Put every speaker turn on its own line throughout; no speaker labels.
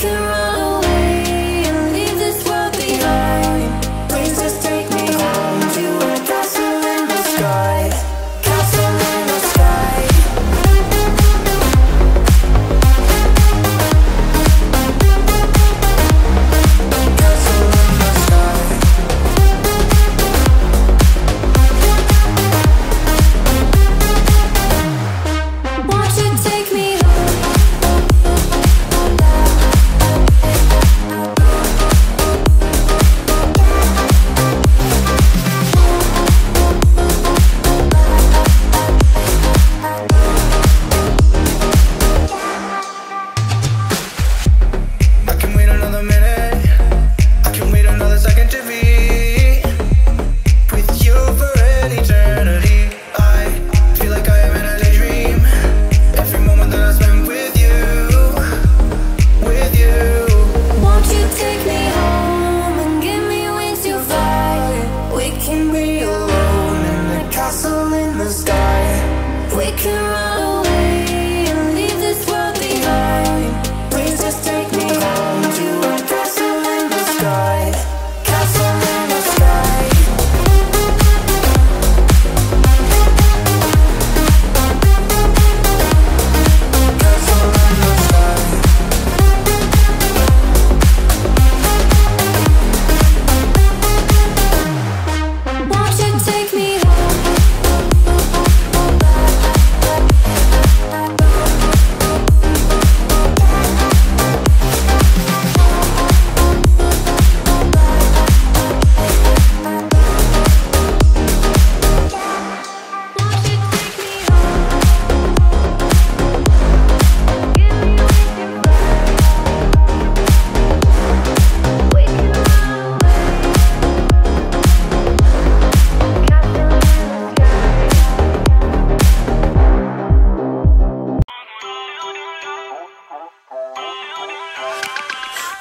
can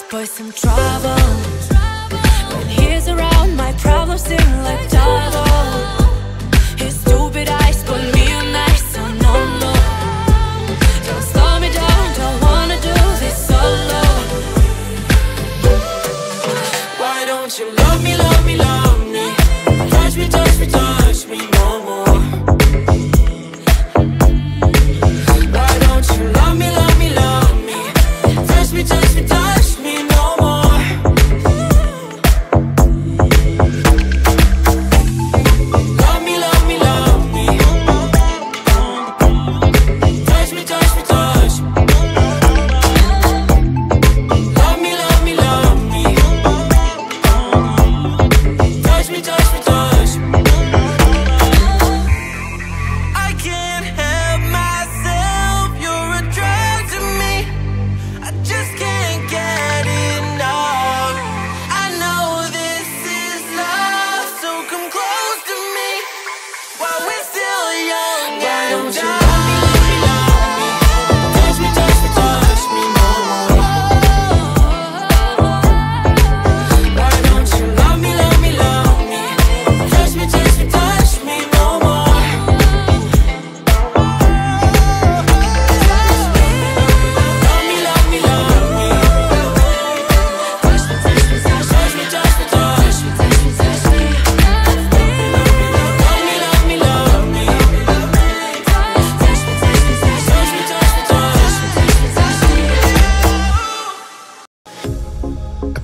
This
boy's some trouble. When he's around my problems seem like double. He's stupid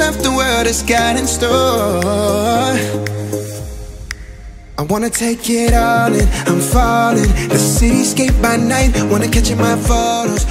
stuff the world has got in store. I wanna take it all in, I'm falling. The cityscape by night, wanna catch in my photos.